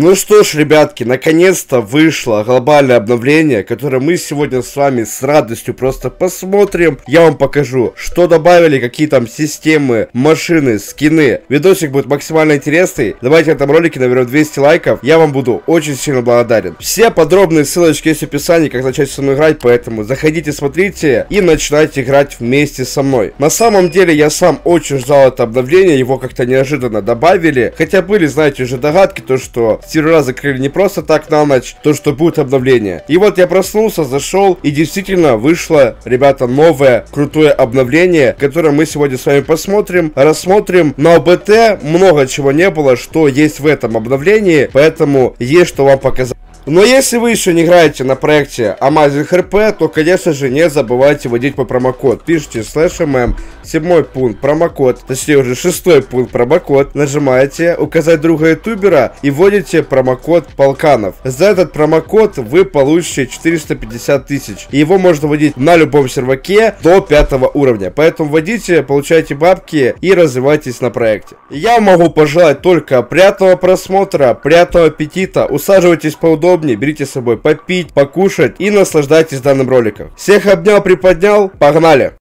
Ну что ж, ребятки, наконец-то вышло глобальное обновление, которое мы сегодня с вами с радостью просто посмотрим. Я вам покажу, что добавили, какие там системы, машины, скины. Видосик будет максимально интересный. Давайте в этом ролике наберем 200 лайков. Я вам буду очень сильно благодарен. Все подробные ссылочки есть в описании, как начать со мной играть, поэтому заходите, смотрите и начинайте играть вместе со мной. На самом деле, я сам очень ждал это обновление, его как-то неожиданно добавили. Хотя были, знаете, уже догадки, то что сервера закрыли не просто так на ночь, то что будет обновление. И вот я проснулся, зашел, и действительно вышло, ребята, новое крутое обновление, которое мы сегодня с вами посмотрим, рассмотрим. На ОБТ много чего не было, что есть в этом обновлении, поэтому есть что вам показать. Но если вы еще не играете на проекте Amazing RP, то, конечно же, не забывайте вводить по промокод. Пишите слэш mm, седьмой пункт промокод, точнее уже шестой пункт промокод, нажимаете указать друга ютубера и вводите промокод Полканов. За этот промокод вы получите 450 тысяч. И его можно вводить на любом серваке до пятого уровня. Поэтому вводите, получайте бабки и развивайтесь на проекте. Я могу пожелать только приятного просмотра, приятного аппетита, усаживайтесь поудобнее поудобнее, берите с собой попить, покушать и наслаждайтесь данным роликом. Всех обнял, приподнял, погнали!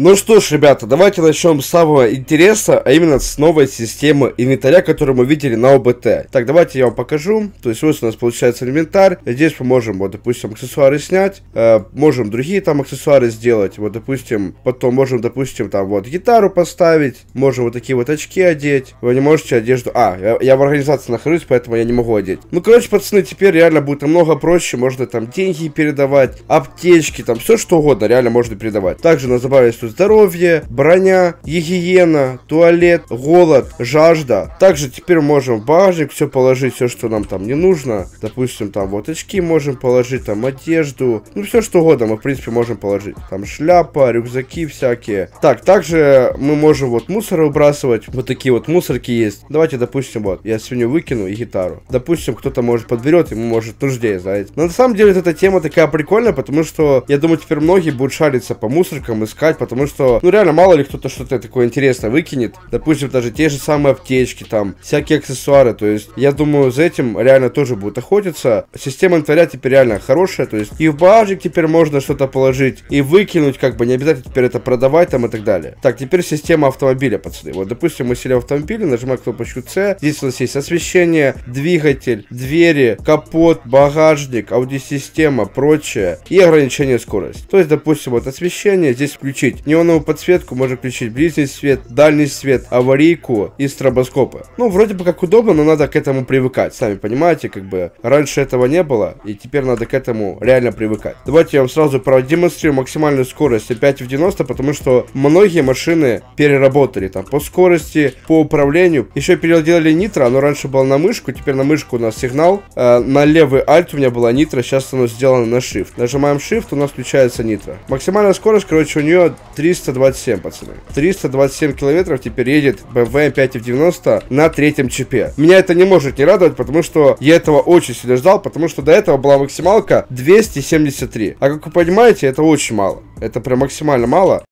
Ну что ж, ребята, давайте начнем с самого интереса, а именно с новой системы инвентаря, которую мы видели на ОБТ. Так, давайте я вам покажу. То есть вот у нас получается инвентарь. Здесь мы можем, вот, допустим, аксессуары снять. Э, можем другие там аксессуары сделать. Вот, допустим, потом можем, допустим, там вот гитару поставить. Можем вот такие вот очки одеть. Вы не можете одежду... А, я, я в организации нахожусь, поэтому я не могу одеть. Ну, короче, пацаны, теперь реально будет намного проще. Можно там деньги передавать, аптечки, там все что угодно реально можно передавать. Также на добавить тут здоровье, броня, гигиена, туалет, голод, жажда. Также теперь можем в багажник все положить, все, что нам там не нужно. Допустим, там вот очки можем положить, там одежду. Ну, все, что угодно мы, в принципе, можем положить. Там шляпа, рюкзаки всякие. Так, также мы можем вот мусор выбрасывать. Вот такие вот мусорки есть. Давайте, допустим, вот, я свинью выкину и гитару. Допустим, кто-то может подберет, ему может нужде, знаете. Но на самом деле, вот эта тема такая прикольная, потому что, я думаю, теперь многие будут шариться по мусоркам, искать, потому что, ну реально, мало ли кто-то что-то такое интересное выкинет. Допустим, даже те же самые аптечки, там, всякие аксессуары. То есть, я думаю, за этим реально тоже будут охотиться. Система инвентаря теперь реально хорошая. То есть, и в багажник теперь можно что-то положить, и выкинуть, как бы, не обязательно теперь это продавать там и так далее. Так, теперь система автомобиля, пацаны. Вот, допустим, мы сели в автомобиле, нажимаем кнопочку C. Здесь у нас есть освещение, двигатель, двери, капот, багажник, аудиосистема, прочее. И ограничение скорости. То есть, допустим, вот освещение здесь включить неоновую подсветку, можно включить ближний свет, дальний свет, аварийку и стробоскопы. Ну, вроде бы как удобно, но надо к этому привыкать. Сами понимаете, как бы раньше этого не было, и теперь надо к этому реально привыкать. Давайте я вам сразу продемонстрирую максимальную скорость 5 в 90, потому что многие машины переработали там по скорости, по управлению. Еще переделали нитро, оно раньше было на мышку, теперь на мышку у нас сигнал. Э, на левый альт у меня была нитро, сейчас оно сделано на shift. Нажимаем shift, у нас включается нитро. Максимальная скорость, короче, у нее 327, пацаны. 327 километров теперь едет BMW 5 в 90 на третьем чипе. Меня это не может не радовать, потому что я этого очень сильно ждал, потому что до этого была максималка 273. А как вы понимаете, это очень мало. Это прям максимально мало.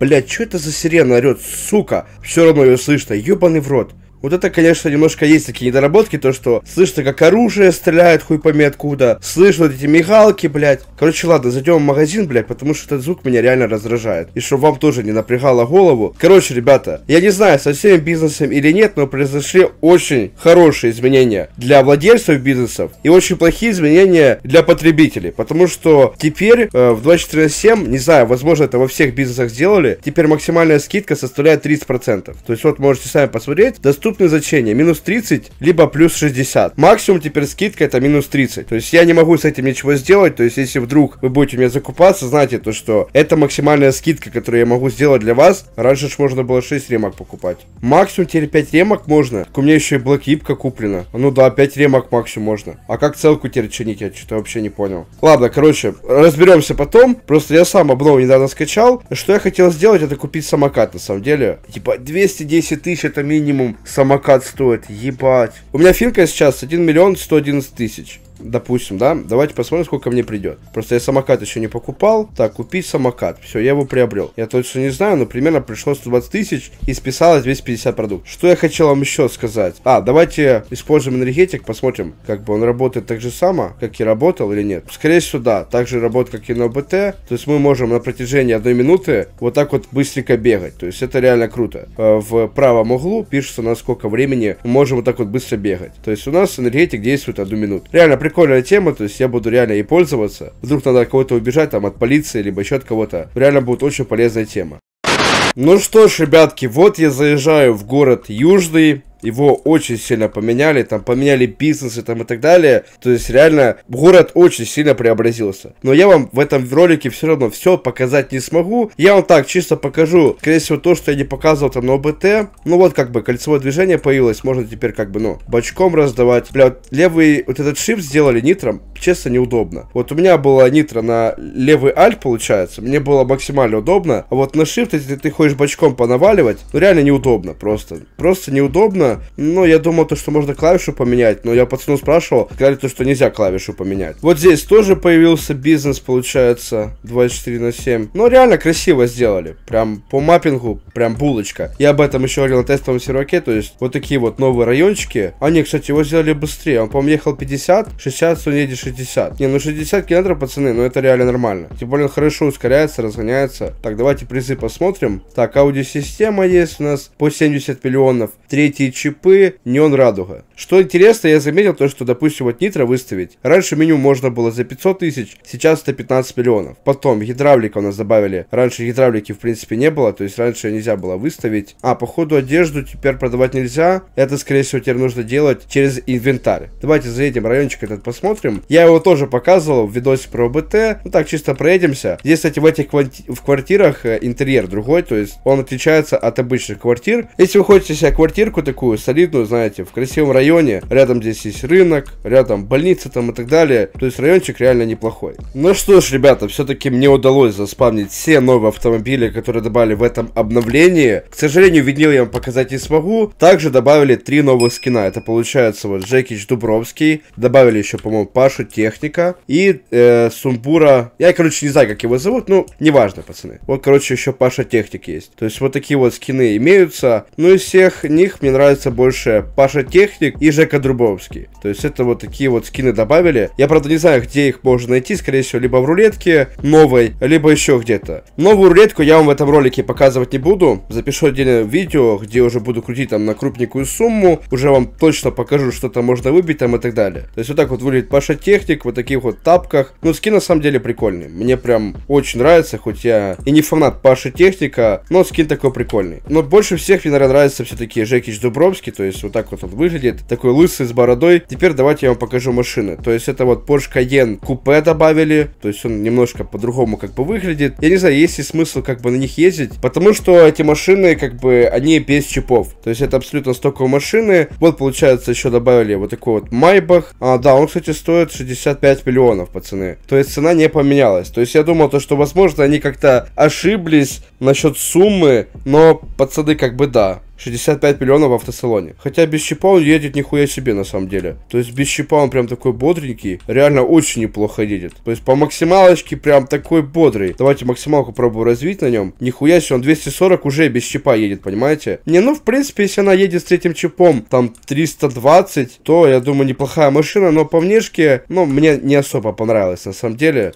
Блять, что это за сирена орет, сука? Все равно ее слышно, ебаный в рот. Вот это, конечно, немножко есть такие недоработки, то, что слышно, как оружие стреляет хуй пойми откуда, слышно вот эти мигалки, блядь. Короче, ладно, зайдем в магазин, блядь, потому что этот звук меня реально раздражает. И чтобы вам тоже не напрягало голову. Короче, ребята, я не знаю, со всеми бизнесом или нет, но произошли очень хорошие изменения для владельцев бизнесов и очень плохие изменения для потребителей. Потому что теперь э, в 24 на 7, не знаю, возможно, это во всех бизнесах сделали, теперь максимальная скидка составляет 30%. То есть вот можете сами посмотреть, доступно доступные значения минус 30, либо плюс 60. Максимум теперь скидка это минус 30. То есть я не могу с этим ничего сделать. То есть если вдруг вы будете у меня закупаться, знайте то, что это максимальная скидка, которую я могу сделать для вас. Раньше ж можно было 6 ремок покупать. Максимум теперь 5 ремок можно. Так у меня еще и Black куплена. Ну да, 5 ремок максимум можно. А как целку теперь чинить, я что-то вообще не понял. Ладно, короче, разберемся потом. Просто я сам обнову недавно скачал. Что я хотел сделать, это купить самокат на самом деле. Типа 210 тысяч это минимум самокат стоит. Ебать. У меня финка сейчас 1 миллион 111 тысяч допустим, да, давайте посмотрим, сколько мне придет. Просто я самокат еще не покупал. Так, купить самокат. Все, я его приобрел. Я точно не знаю, но примерно пришло 120 тысяч и списалось 250 продуктов. Что я хотел вам еще сказать? А, давайте используем энергетик, посмотрим, как бы он работает так же само, как и работал или нет. Скорее всего, да, так же работает, как и на ОБТ. То есть мы можем на протяжении одной минуты вот так вот быстренько бегать. То есть это реально круто. Э, в правом углу пишется, на сколько времени мы можем вот так вот быстро бегать. То есть у нас энергетик действует одну минуту. Реально прикольная тема, то есть я буду реально ей пользоваться. Вдруг надо от кого-то убежать, там, от полиции, либо еще от кого-то. Реально будет очень полезная тема. Ну что ж, ребятки, вот я заезжаю в город Южный его очень сильно поменяли, там поменяли бизнесы там и так далее. То есть реально город очень сильно преобразился. Но я вам в этом ролике все равно все показать не смогу. Я вам так чисто покажу, скорее всего, то, что я не показывал там на ОБТ. Ну вот как бы кольцевое движение появилось, можно теперь как бы, ну, бочком раздавать. Бля, вот левый вот этот шип сделали нитром, честно, неудобно. Вот у меня было нитро на левый альт, получается, мне было максимально удобно. А вот на shift, если ты хочешь бочком понаваливать, ну реально неудобно просто. Просто неудобно ну, я думал, то, что можно клавишу поменять, но я пацану спрашивал, сказали то, что нельзя клавишу поменять. Вот здесь тоже появился бизнес, получается, 24 на 7. Ну, реально красиво сделали. Прям по маппингу, прям булочка. Я об этом еще говорил на тестовом серваке, то есть вот такие вот новые райончики. Они, кстати, его сделали быстрее. Он, по-моему, ехал 50, 60, он едет 60. Не, ну 60 километров, пацаны, ну это реально нормально. Тем более он хорошо ускоряется, разгоняется. Так, давайте призы посмотрим. Так, аудиосистема есть у нас по 70 миллионов. Третий чипы, неон радуга. Что интересно, я заметил то, что, допустим, вот нитро выставить. Раньше меню можно было за 500 тысяч, сейчас это 15 миллионов. Потом гидравлика у нас добавили. Раньше гидравлики в принципе не было, то есть раньше нельзя было выставить. А, походу одежду теперь продавать нельзя. Это, скорее всего, теперь нужно делать через инвентарь. Давайте заедем райончик этот посмотрим. Я его тоже показывал в видосе про ОБТ. Ну так, чисто проедемся. Здесь, кстати, в этих в квартирах э, интерьер другой, то есть он отличается от обычных квартир. Если вы хотите себе квартирку такую солидную, знаете, в красивом районе. Рядом здесь есть рынок, рядом больница там и так далее. То есть райончик реально неплохой. Ну что ж, ребята, все-таки мне удалось заспавнить все новые автомобили, которые добавили в этом обновлении. К сожалению, видео я вам показать не смогу. Также добавили три новых скина. Это получается вот Жекич Дубровский. Добавили еще, по-моему, Пашу Техника. И э, Сумбура. Я, короче, не знаю, как его зовут. Ну, неважно, пацаны. Вот, короче, еще Паша Техник есть. То есть вот такие вот скины имеются. Ну, из всех них мне нравится больше Паша Техник и Жека Друбовский. То есть это вот такие вот скины добавили. Я, правда, не знаю, где их можно найти. Скорее всего, либо в рулетке новой, либо еще где-то. Новую рулетку я вам в этом ролике показывать не буду. Запишу отдельное видео, где уже буду крутить там на крупненькую сумму. Уже вам точно покажу, что там можно выбить там и так далее. То есть вот так вот выглядит Паша Техник, вот таких вот тапках. Ну, скин на самом деле прикольный. Мне прям очень нравится, хоть я и не фанат Паши Техника, но скин такой прикольный. Но больше всех мне, наверное, нравится все-таки Жекич Дубровский, то есть вот так вот он выглядит, такой лысый с бородой. Теперь давайте я вам покажу машины. То есть это вот Porsche Cayenne купе добавили, то есть он немножко по-другому как бы выглядит. Я не знаю, есть ли смысл как бы на них ездить, потому что эти машины как бы, они без чипов. То есть это абсолютно стоковые машины. Вот получается еще добавили вот такой вот Майбах. А, да, он, кстати, стоит 65 миллионов, пацаны. То есть цена не поменялась. То есть я думал, то, что возможно они как-то ошиблись насчет суммы, но пацаны как бы да. 65 миллионов в автосалоне. Хотя без чипа он едет нихуя себе на самом деле. То есть без чипа он прям такой бодренький. Реально очень неплохо едет. То есть по максималочке прям такой бодрый. Давайте максималку пробую развить на нем. Нихуя себе, он 240 уже без чипа едет, понимаете? Не, ну в принципе, если она едет с этим чипом, там 320, то я думаю неплохая машина. Но по внешке, ну мне не особо понравилось на самом деле.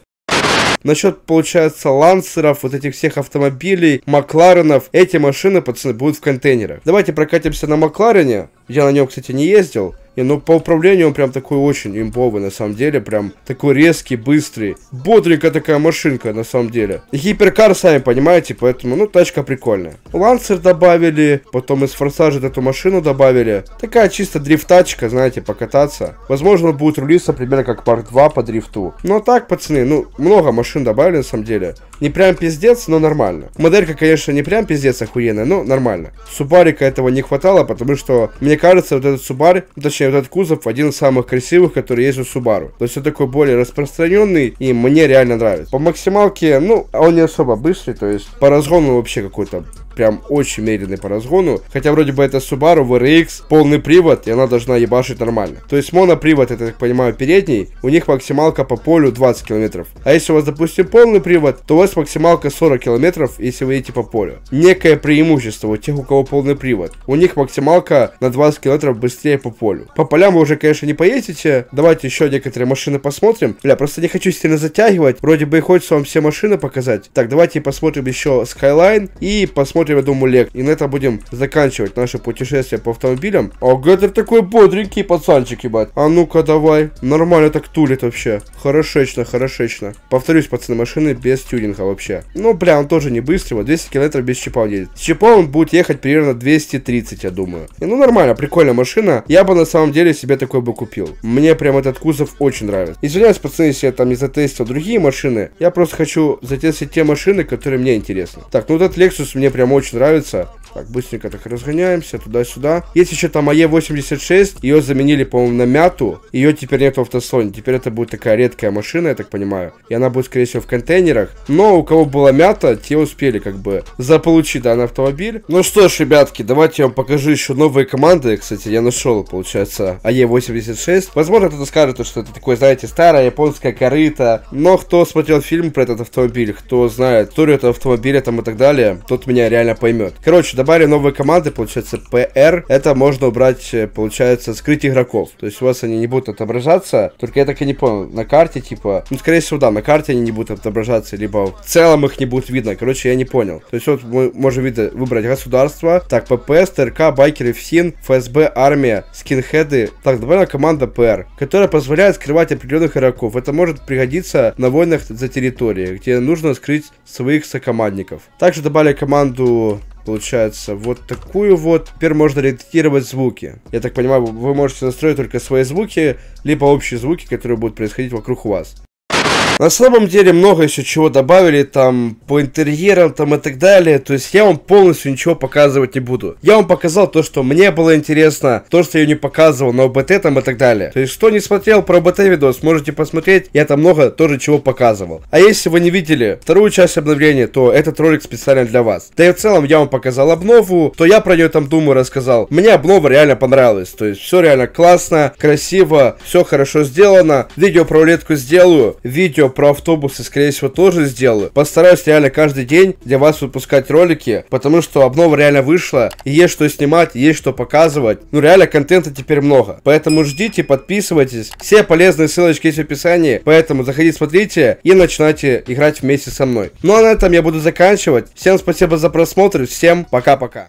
Насчет, получается, лансеров, вот этих всех автомобилей, Макларенов, эти машины, пацаны, будут в контейнерах. Давайте прокатимся на Макларене. Я на нем, кстати, не ездил. И, ну, по управлению он прям такой очень имбовый, на самом деле. Прям такой резкий, быстрый. Бодренькая такая машинка, на самом деле. И гиперкар, сами понимаете, поэтому, ну, тачка прикольная. Лансер добавили, потом из форсажа эту машину добавили. Такая чисто дрифтачка, знаете, покататься. Возможно, будет рулиться примерно как Парк 2 по дрифту. Но так, пацаны, ну, много машин добавили, на самом деле. Не прям пиздец, но нормально. Моделька, конечно, не прям пиздец охуенная, но нормально. Субарика этого не хватало, потому что, мне кажется, вот этот Субар, точнее, вот этот кузов, один из самых красивых, который есть у Субару. То есть он такой более распространенный, и мне реально нравится. По максималке, ну, он не особо быстрый, то есть по разгону вообще какой-то прям очень медленный по разгону. Хотя вроде бы это Subaru VRX, полный привод, и она должна ебашить нормально. То есть монопривод, это, так понимаю, передний, у них максималка по полю 20 километров. А если у вас, допустим, полный привод, то у вас максималка 40 километров, если вы едете по полю. Некое преимущество у тех, у кого полный привод. У них максималка на 20 километров быстрее по полю. По полям вы уже, конечно, не поедете. Давайте еще некоторые машины посмотрим. Бля, просто не хочу сильно затягивать. Вроде бы и хочется вам все машины показать. Так, давайте посмотрим еще Skyline и посмотрим посмотрим, я думаю, лег. И на это будем заканчивать наше путешествие по автомобилям. А Геттер такой бодренький пацанчик, ебать. А ну-ка, давай. Нормально так тулит вообще. Хорошечно, хорошечно. Повторюсь, пацаны, машины без тюнинга вообще. Ну, бля, он тоже не быстрый. Вот 200 километров без чипа он едет. С чипа он будет ехать примерно 230, я думаю. И, ну, нормально, прикольная машина. Я бы на самом деле себе такой бы купил. Мне прям этот кузов очень нравится. Извиняюсь, пацаны, если я там не затестил другие машины. Я просто хочу затестить те машины, которые мне интересны. Так, ну этот Lexus мне прям очень нравится. Так, быстренько так разгоняемся туда-сюда. Есть еще там АЕ-86. Ее заменили, по-моему, на мяту. Ее теперь нет в автосалоне. Теперь это будет такая редкая машина, я так понимаю. И она будет, скорее всего, в контейнерах. Но у кого была мята, те успели как бы заполучить данный автомобиль. Ну что ж, ребятки, давайте я вам покажу еще новые команды. Кстати, я нашел, получается, АЕ-86. Возможно, кто-то скажет, что это такое, знаете, старая японская корыта. Но кто смотрел фильм про этот автомобиль, кто знает историю этого автомобиля там и так далее, тот меня реально поймет. Короче, добавили новые команды, получается, PR. Это можно убрать, э, получается, скрыть игроков. То есть у вас они не будут отображаться. Только я так и не понял, на карте, типа... Ну, скорее всего, да, на карте они не будут отображаться, либо в целом их не будет видно. Короче, я не понял. То есть вот мы можем видно, выбрать государство. Так, ПП, СТРК, байкеры, ФСИН, ФСБ, армия, скинхеды. Так, добавлена команда PR, которая позволяет скрывать определенных игроков. Это может пригодиться на войнах за территории, где нужно скрыть своих сокомандников. Также добавили команду получается, вот такую вот. Теперь можно редактировать звуки. Я так понимаю, вы можете настроить только свои звуки, либо общие звуки, которые будут происходить вокруг вас. На самом деле много еще чего добавили там по интерьерам там и так далее. То есть я вам полностью ничего показывать не буду. Я вам показал то, что мне было интересно, то, что я не показывал на ОБТ там и так далее. То есть кто не смотрел про ОБТ видос, можете посмотреть. Я там много тоже чего показывал. А если вы не видели вторую часть обновления, то этот ролик специально для вас. Да и в целом я вам показал обнову, то я про нее там думаю рассказал. Мне обнова реально понравилась. То есть все реально классно, красиво, все хорошо сделано. Видео про рулетку сделаю. Про автобусы, скорее всего, тоже сделаю. Постараюсь реально каждый день для вас выпускать ролики, потому что обнова реально вышла, и есть что снимать, есть что показывать. Ну, реально, контента теперь много. Поэтому ждите, подписывайтесь. Все полезные ссылочки есть в описании, поэтому заходите, смотрите и начинайте играть вместе со мной. Ну, а на этом я буду заканчивать. Всем спасибо за просмотр, всем пока-пока.